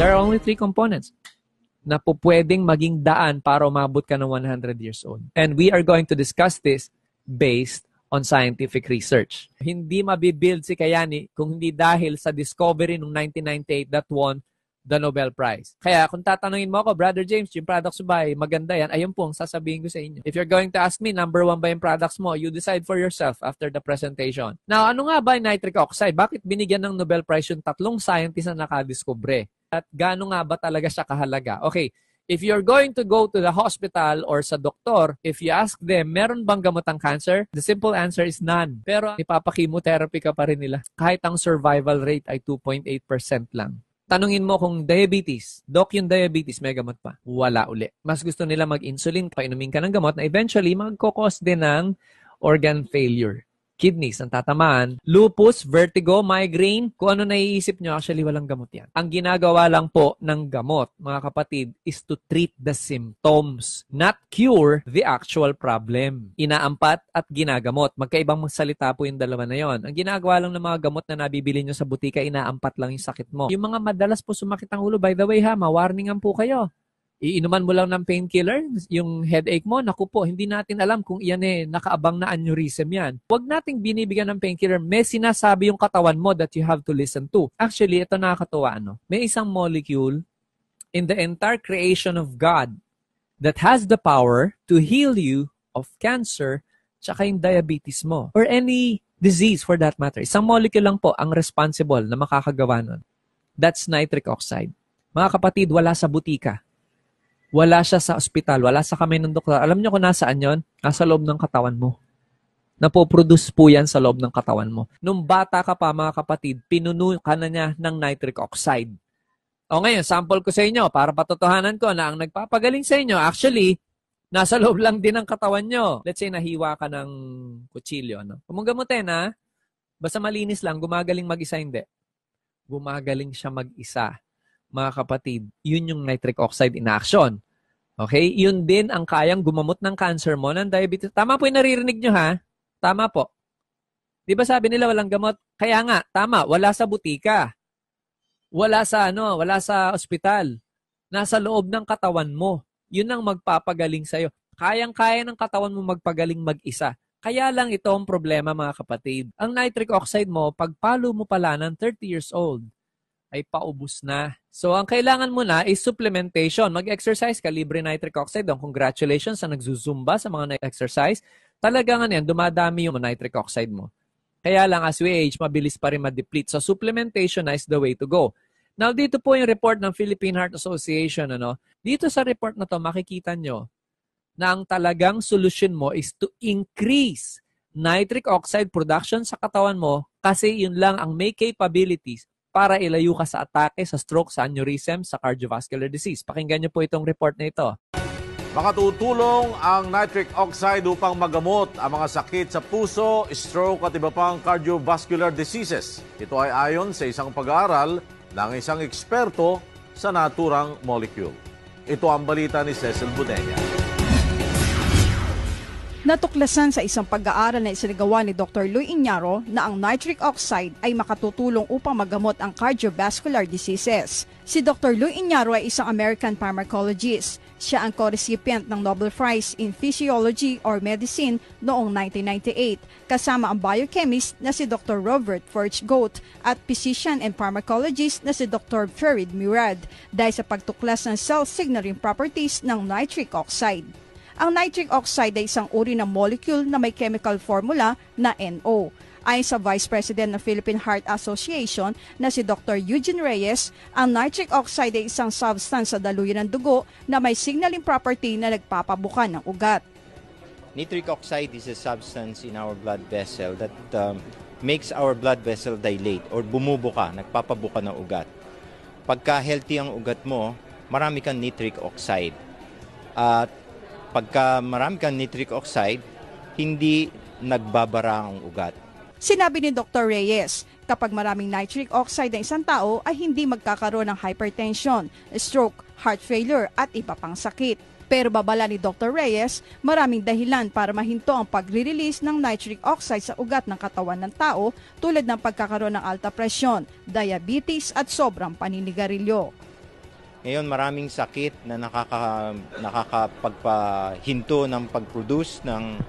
There are only three components na po pwedeng maging daan para umabot ka ng 100 years old. And we are going to discuss this based on scientific research. Hindi mabibuild si Kayani kung hindi dahil sa discovery noong 1998 that won the Nobel Prize. Kaya kung tatanungin mo ako, Brother James, yung products ba ay maganda yan? Ayun po ang sasabihin ko sa inyo. If you're going to ask me, number one ba yung products mo? You decide for yourself after the presentation. Now, ano nga ba yung nitric oxide? Bakit binigyan ng Nobel Prize yung tatlong scientist na nakadiskubre? At gaano nga ba talaga siya kahalaga? Okay, if you're going to go to the hospital or sa doktor, if you ask them, meron bang gamot ang cancer? The simple answer is none. Pero ipapakimotherapy ka pa rin nila. Kahit ang survival rate ay 2.8% lang. Tanungin mo kung diabetes, doc yung diabetes, may gamot pa. Wala uli. Mas gusto nila mag-insulin, painumin ka ng gamot na eventually magkakos din ng organ failure kidneys ang tatamaan, lupus, vertigo, migraine, kung ano naiisip nyo, actually walang gamot yan. Ang ginagawa lang po ng gamot, mga kapatid, is to treat the symptoms, not cure the actual problem. Inaampat at ginagamot. Magkaibang salita po yung dalawa na yon. Ang ginagawa lang ng mga gamot na nabibili nyo sa butika, inaampat lang yung sakit mo. Yung mga madalas po sumakit ang ulo, by the way ha, mawarningan po kayo iinuman mo lang ng painkiller, yung headache mo, naku po, hindi natin alam kung iyan eh, nakaabang na aneurysm yan. Huwag nating binibigyan ng painkiller, may sinasabi yung katawan mo that you have to listen to. Actually, ito nakakatuwa, ano? May isang molecule in the entire creation of God that has the power to heal you of cancer tsaka yung diabetes mo or any disease for that matter. Isang molecule lang po ang responsible na makakagawa nun. That's nitric oxide. Mga kapatid, wala sa butika wala siya sa ospital, wala sa kamay ng doktor. Alam niyo kung nasaan yon? Nasa loob ng katawan mo. Napoproduce po yan sa loob ng katawan mo. Nung bata ka pa, mga kapatid, pinuno ka na niya ng nitric oxide. O ngayon, sample ko sa inyo para patotohanan ko na ang nagpapagaling sa inyo, actually, nasa loob lang din ng katawan nyo. Let's say, nahiwa ka ng kutsilyo. No? Kung gamutin, ha? Basta malinis lang, gumagaling mag-isa, hindi. Gumagaling siya mag-isa mga kapatid, yun yung nitric oxide in action. Okay? Yun din ang kayang gumamot ng cancer mo, ng diabetes. Tama po yung naririnig nyo ha? Tama po. Di ba sabi nila walang gamot? Kaya nga, tama, wala sa butika. Wala sa ano, wala sa ospital. Nasa loob ng katawan mo. Yun ang magpapagaling sa'yo. Kayang-kaya ng katawan mo magpagaling mag-isa. Kaya lang ito ang problema mga kapatid. Ang nitric oxide mo, pagpalo mo pala ng 30 years old, ay paubos na. So, ang kailangan mo na is supplementation. Mag-exercise ka, libre nitric oxide. Doon. Congratulations sa nagzuzumba sa mga exercise. Talaga nga yan, dumadami yung nitric oxide mo. Kaya lang, as we age, mabilis pa rin ma-deplete. So, supplementation is the way to go. Now, dito po yung report ng Philippine Heart Association. Ano? Dito sa report na to, makikita nyo na ang talagang solution mo is to increase nitric oxide production sa katawan mo kasi yun lang ang may capabilities para ilayo ka sa atake, sa stroke, sa aneurysm, sa cardiovascular disease. Pakinggan niyo po itong report na ito. Makatutulong ang nitric oxide upang magamot ang mga sakit sa puso, stroke at iba pang cardiovascular diseases. Ito ay ayon sa isang pag-aaral ng isang eksperto sa naturang molecule. Ito ang balita ni Cecil Budenya. Natuklasan sa isang pag-aaral na isinagawa ni Dr. Louis Iñaro na ang nitric oxide ay makatutulong upang magamot ang cardiovascular diseases. Si Dr. Louis Iñaro ay isang American pharmacologist. Siya ang co-recipient ng Nobel Prize in Physiology or Medicine noong 1998, kasama ang biochemist na si Dr. Robert Forge-Goat at physician and pharmacologist na si Dr. Farid Murad dahil sa pagtuklas ng cell signaling properties ng nitric oxide. Ang nitric oxide ay isang uri ng molecule na may chemical formula na NO. Ayon sa Vice President ng Philippine Heart Association na si Dr. Eugene Reyes, ang nitric oxide ay isang substance sa daluyan ng dugo na may signaling property na nagpapabuka ng ugat. Nitric oxide is a substance in our blood vessel that um, makes our blood vessel dilate or bumubuka, nagpapabuka ng ugat. Pagka healthy ang ugat mo, marami kang nitric oxide. At pagka marami kang nitric oxide, hindi nagbabara ang ugat. Sinabi ni Dr. Reyes, kapag maraming nitric oxide ng isang tao ay hindi magkakaroon ng hypertension, stroke, heart failure at iba pang sakit. Pero babala ni Dr. Reyes, maraming dahilan para mahinto ang pagre-release ng nitric oxide sa ugat ng katawan ng tao tulad ng pagkakaroon ng alta presyon, diabetes at sobrang paninigarilyo. Ngayon maraming sakit na nakaka, nakakapagpahinto ng pag-produce ng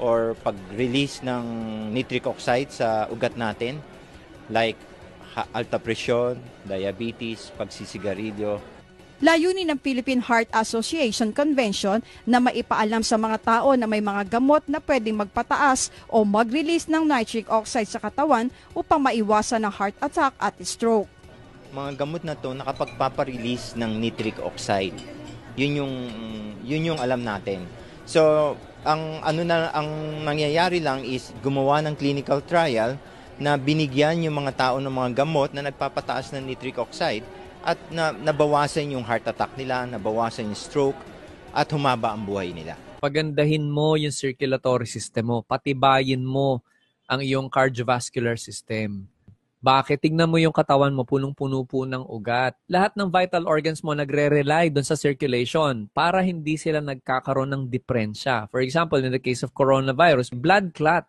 or pag-release ng nitric oxide sa ugat natin like alta presyon, diabetes, pagsisigarilyo, Layunin ng Philippine Heart Association Convention na maipaalam sa mga tao na may mga gamot na pwedeng magpataas o mag-release ng nitric oxide sa katawan upang maiwasan ng heart attack at stroke. Mga gamot na to nakapagpaparelease ng nitric oxide. Yun yung yun yung alam natin. So, ang ano na ang nangyayari lang is gumawa ng clinical trial na binigyan yung mga tao ng mga gamot na nagpapataas ng nitric oxide at na, nabawasan yung heart attack nila, nabawasan yung stroke, at humaba ang buhay nila. Pagandahin mo yung circulatory system mo, patibayin mo ang iyong cardiovascular system. Bakit? Tingnan mo yung katawan mo, punong-puno po ng ugat. Lahat ng vital organs mo nagre-rely doon sa circulation para hindi sila nagkakaroon ng diferensya. For example, in the case of coronavirus, blood clot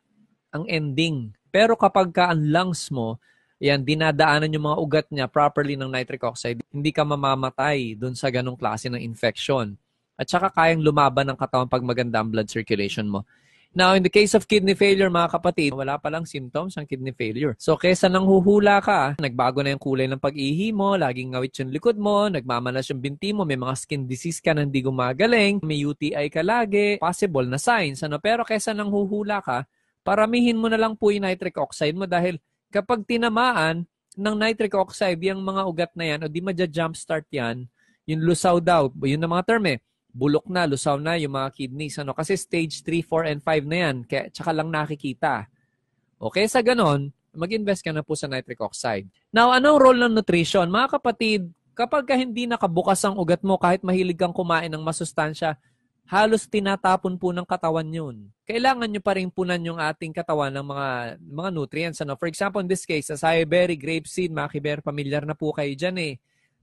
ang ending. Pero kapag ka ang lungs mo yan, dinadaanan yung mga ugat niya properly ng nitric oxide, hindi ka mamamatay dun sa ganong klase ng infection. At saka kayang lumaban ng katawan pag maganda ang blood circulation mo. Now, in the case of kidney failure, mga kapatid, wala pa lang symptoms ang kidney failure. So, kesa nang huhula ka, nagbago na yung kulay ng pag-ihi mo, laging ngawit yung likod mo, nagmamanas yung binti mo, may mga skin disease ka na hindi gumagaling, may UTI ka lagi, possible na signs. Ano? Pero kesa nang huhula ka, paramihin mo na lang po yung nitric oxide mo dahil kapag tinamaan ng nitric oxide, yung mga ugat na yan, o di madya-jumpstart yan, yung lusaw daw, yun ang mga term eh, bulok na, lusaw na yung mga kidneys. Ano? Kasi stage 3, 4, and 5 na yan, kaya tsaka lang nakikita. Okay, sa ganon, mag-invest ka na po sa nitric oxide. Now, anong role ng nutrition? Mga kapatid, kapag ka hindi nakabukas ang ugat mo, kahit mahilig kang kumain ng masustansya, halos tinatapon po ng katawan yun. Kailangan nyo pa rin punan yung ating katawan ng mga mga nutrients. Ano? For example, in this case, acai berry, grapeseed, makiber, pamilyar na po kayo dyan eh.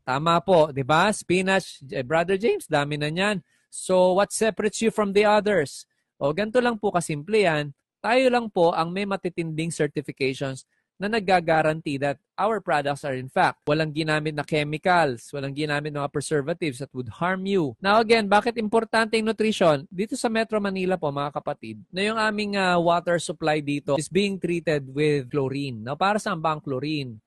Tama po, di ba? Spinach, eh, Brother James, dami na niyan. So, what separates you from the others? O, ganito lang po kasimple yan. Tayo lang po ang may matitinding certifications na nagagaranti that our products are in fact walang ginamit na chemicals, walang ginamit na preservatives that would harm you. Now again, bakit importante yung nutrition? Dito sa Metro Manila po mga kapatid, na yung aming uh, water supply dito is being treated with chlorine. Now para saan ba ang chlorine?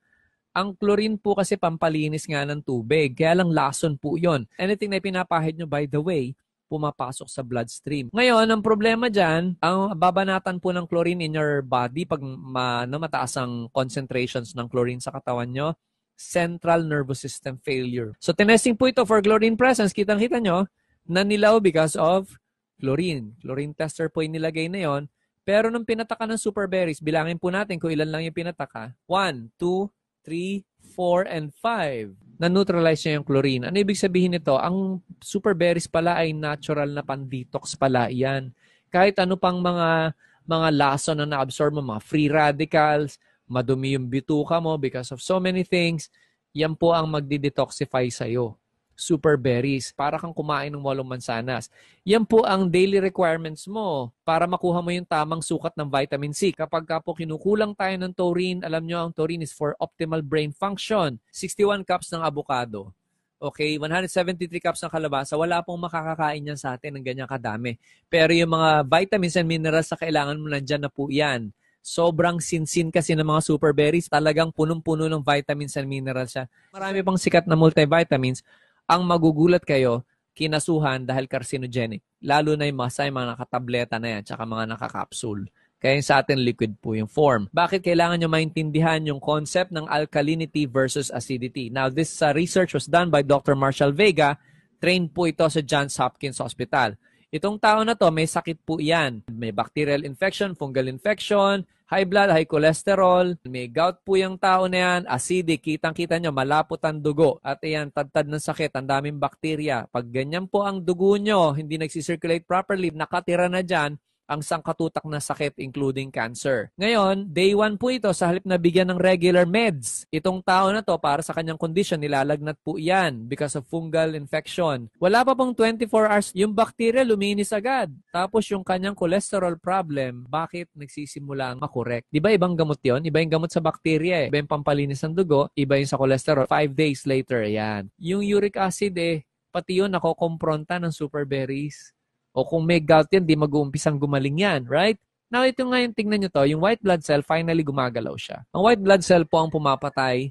Ang chlorine po kasi pampalinis nga ng tubig, kaya lang lason po yon. Anything na pinapahid nyo by the way, pumapasok sa bloodstream. Ngayon, ang problema dyan, ang babanatan po ng chlorine in your body pag ma, no, mataas ang concentrations ng chlorine sa katawan nyo, central nervous system failure. So, tinesting po ito for chlorine presence. Kitang-kita nyo, nanilaw because of chlorine. Chlorine tester po yung nilagay na yon. Pero nung pinataka ng super berries, bilangin po natin kung ilan lang yung pinataka. 1, 2, 3, 4, and 5 na-neutralize niya yung chlorine. Ano ibig sabihin nito? Ang super berries pala ay natural na pan-detox pala yan. Kahit ano pang mga mga lason na na-absorb mo, mga free radicals, madumi yung bituka mo because of so many things, yan po ang magdi-detoxify sa'yo super berries para kang kumain ng walong mansanas. Yan po ang daily requirements mo para makuha mo yung tamang sukat ng vitamin C. Kapag ka po kinukulang tayo ng taurine, alam nyo ang taurine is for optimal brain function. 61 cups ng avocado. Okay, 173 cups ng kalabasa, wala pong makakakain yan sa atin ng ganyan kadami. Pero yung mga vitamins and minerals na kailangan mo nandyan na po yan sobrang sinsin kasi ng mga super berries. Talagang punong-puno ng vitamins and minerals siya. Marami pang sikat na multivitamins ang magugulat kayo, kinasuhan dahil carcinogenic. Lalo na yung mga, mga nakatableta na yan, tsaka mga nakakapsul. Kaya sa atin, liquid po yung form. Bakit kailangan nyo maintindihan yung concept ng alkalinity versus acidity? Now, this uh, research was done by Dr. Marshall Vega. Trained po ito sa Johns Hopkins Hospital. Itong tao na to, may sakit po yan. May bacterial infection, fungal infection, high blood, high cholesterol, may gout po yung tao na yan, acidic, kitang-kita nyo, malapot ang dugo. At yan, tad-tad ng sakit, ang daming bakterya. Pag ganyan po ang dugo nyo, hindi nagsisirculate properly, nakatira na dyan, ang sangkatutak na sakit including cancer. Ngayon, day 1 po ito sa halip na bigyan ng regular meds. Itong tao na to para sa kanyang condition nilalagnat po yan because of fungal infection. Wala pa pong 24 hours, yung bacteria luminis agad. Tapos yung kanyang cholesterol problem, bakit nagsisimula ang makorek? Di ba ibang gamot yon? Iba yung gamot sa bacteria eh. Iba yung pampalinis ng dugo, iba yung sa cholesterol. Five days later, yan. Yung uric acid eh, pati yun nakokompronta ng super berries. O kung may gout yan, di mag-uumpisang gumaling yan, right? Now, ito nga yung tingnan nyo to, yung white blood cell, finally gumagalaw siya. Ang white blood cell po ang pumapatay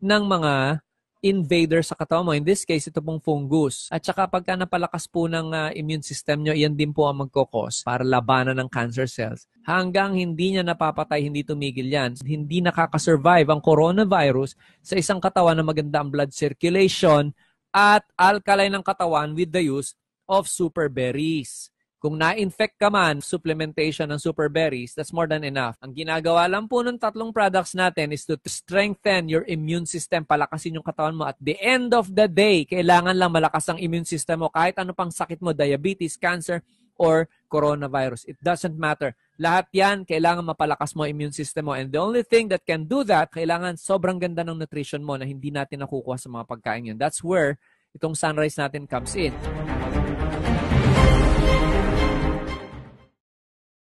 ng mga invader sa katawan mo. In this case, ito pong fungus. At saka pagka napalakas po ng uh, immune system nyo, yan din po ang magkokos para labanan ng cancer cells. Hanggang hindi niya napapatay, hindi tumigil yan. Hindi nakakasurvive ang coronavirus sa isang katawan na maganda ang blood circulation at alkaline ng katawan with the use of super berries. Kung na-infect ka man, supplementation ng super berries, that's more than enough. Ang ginagawa lang po ng tatlong products natin is to strengthen your immune system, palakasin yung katawan mo. At the end of the day, kailangan lang malakas ang immune system mo. Kahit ano pang sakit mo, diabetes, cancer, or coronavirus. It doesn't matter. Lahat yan, kailangan mapalakas mo immune system mo. And the only thing that can do that, kailangan sobrang ganda ng nutrition mo na hindi natin nakukuha sa mga pagkain yun. That's where itong sunrise natin comes in.